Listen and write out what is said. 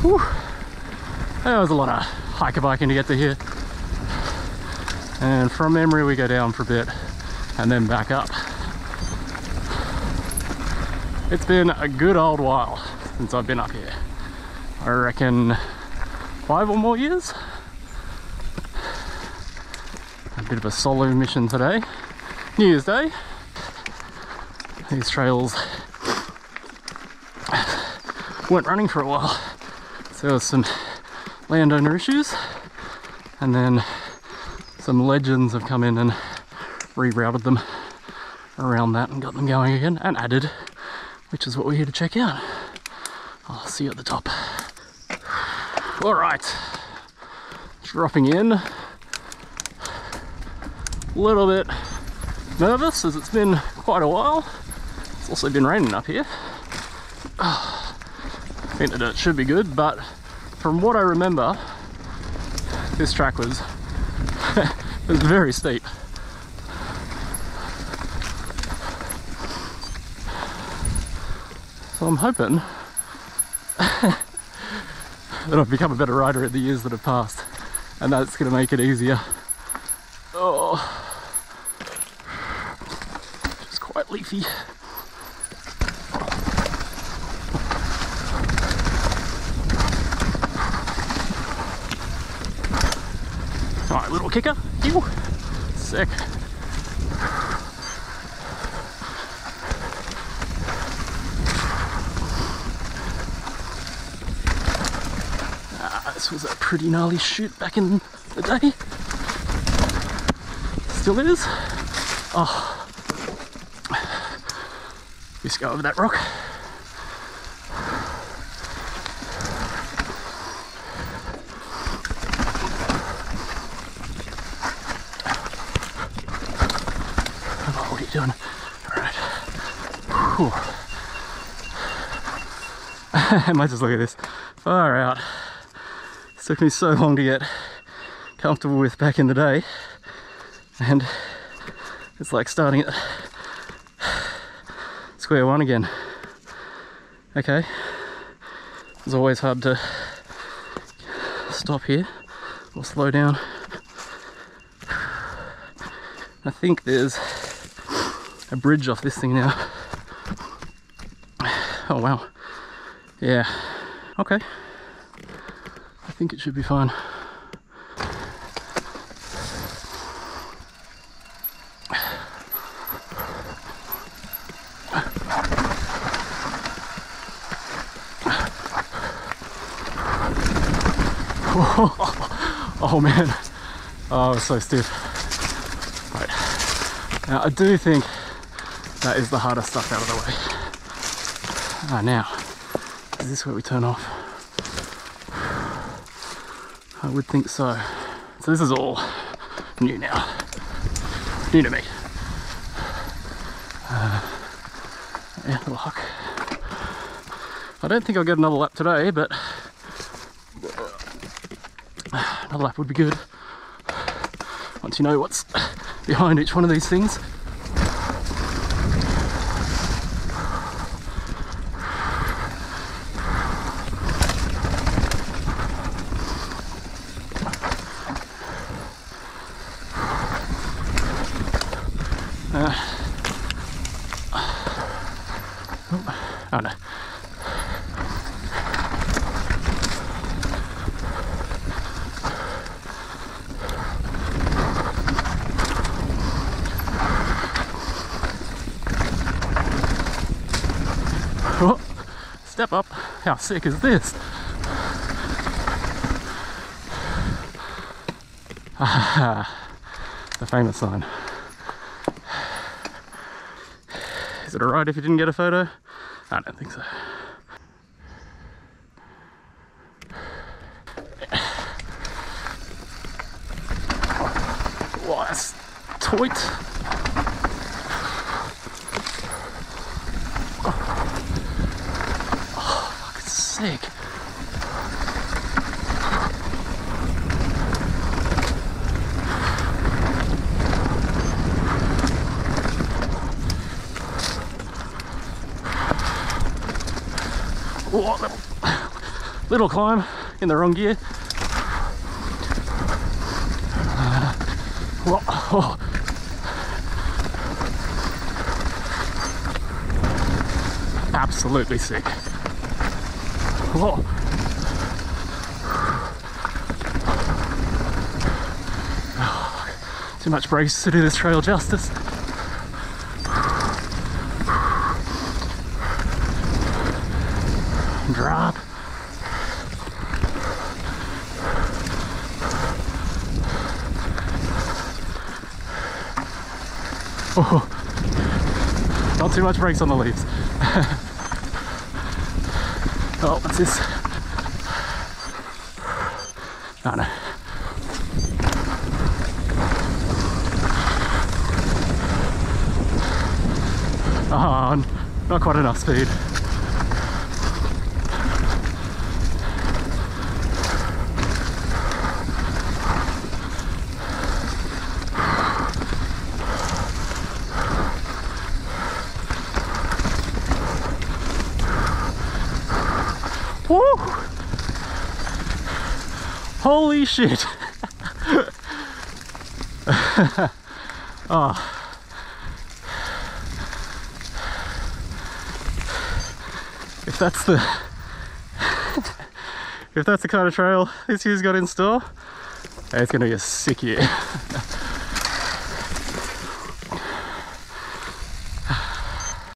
Whew. There was a lot of hiker biking to get to here. And from memory we go down for a bit and then back up. It's been a good old while since I've been up here. I reckon five or more years. A bit of a solo mission today. New Year's Day. These trails weren't running for a while. So there was some landowner issues and then some legends have come in and rerouted them around that and got them going again and added which is what we're here to check out. I'll see you at the top. All right, dropping in. A little bit nervous as it's been quite a while. It's also been raining up here. I think that it should be good, but from what I remember, this track was, was very steep. So I'm hoping that I've become a better rider in the years that have passed and that's going to make it easier. Oh, just quite leafy. All right, little kicker. Ew. Sick. Ah, this was a pretty gnarly chute back in the day. Still is. Oh. Just go over that rock. Doing? Alright. I might just look at this. Far out. It took me so long to get comfortable with back in the day and it's like starting at square one again okay it's always hard to stop here or slow down I think there's a bridge off this thing now oh wow yeah okay I think it should be fine. oh man, oh, I was so stiff. Right. Now I do think that is the hardest stuff out of the way. Ah, now, is this where we turn off? I would think so. So this is all new now. New to me. Uh, yeah, little huck. I don't think I'll get another lap today, but another lap would be good. Once you know what's behind each one of these things. Oh no. Step up. How sick is this? the famous sign. Is it alright if you didn't get a photo? I don't think so. Wow, that's tight. Oh, sick. Oh, little, Little climb in the wrong gear. Uh, whoa, oh. Absolutely sick. Whoa. Too much brace to do this trail justice. Drop. Oh, not too much brakes on the leaves. oh, what's this? Oh no. Oh, not quite enough speed. Holy shit! oh. If that's the if that's the kind of trail this year's got in store, it's gonna be a sick year.